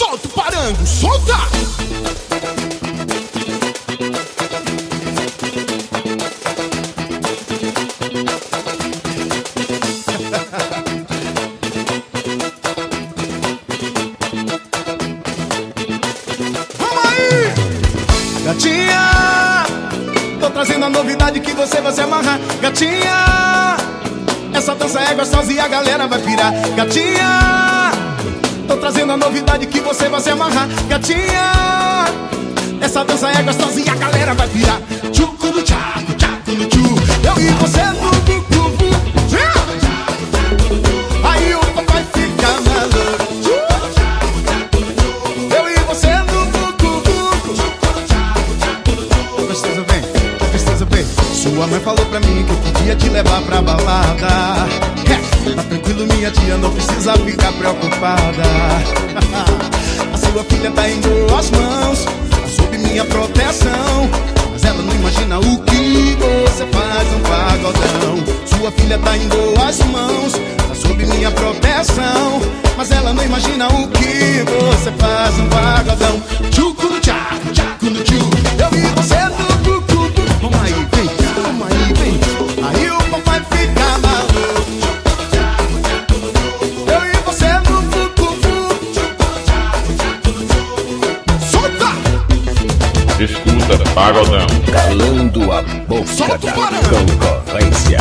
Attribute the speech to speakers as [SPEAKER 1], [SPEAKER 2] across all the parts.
[SPEAKER 1] Solta o parango, solta! Vamos aí! Gatinha, tô trazendo a novidade que você vai se amarrar. Gatinha, essa dança é gostosa e a galera vai pirar. Gatinha, tô trazendo a novidade que você vai se amarrar. Gatinha, essa dança é gostosa a galera vai pirar. Tchucu no tchaco, tchaco no tchu. Eu e você no bucubu. Aí o papai fica maluco. Eu e você no bucubu. Gostoso bem, gostoso bem. Sua mãe falou pra mim que eu podia te levar pra balada. Tá tranquilo, minha tia, não precisa ficar preocupada. A sua filha tá em boas mãos, tá sob minha proteção. Mas ela não imagina o que você faz um pagodão. Sua filha tá em boas mãos, tá sob minha proteção. Mas ela não imagina o que você faz um pagodão. Tchucu no tchaco,
[SPEAKER 2] Escuta, pagodão.
[SPEAKER 3] Calando a boca
[SPEAKER 1] Solta
[SPEAKER 3] da concorrência.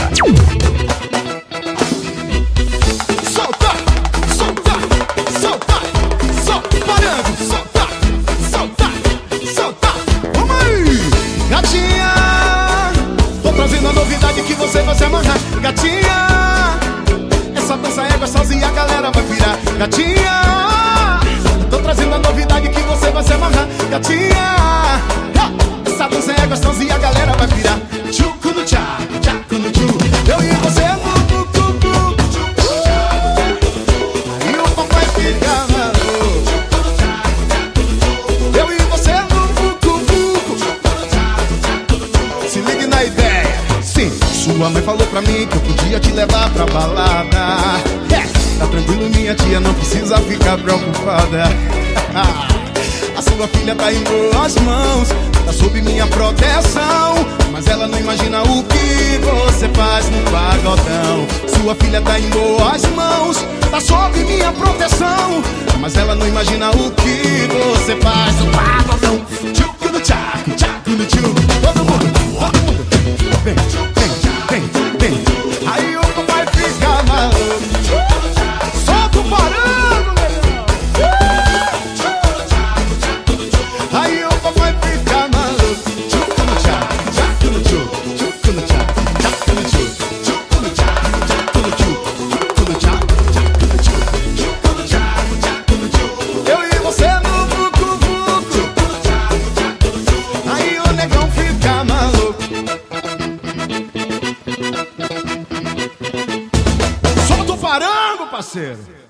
[SPEAKER 1] Sua mãe falou pra mim que eu podia te levar pra balada. Tá tranquilo minha tia, não precisa ficar preocupada. A sua filha tá em boas mãos Tá sob minha proteção. Mas ela não imagina o que você faz no pagodão Sua filha tá em boas mãos Tá sob minha proteção. Mas ela não imagina o que você faz no pagodão parceiro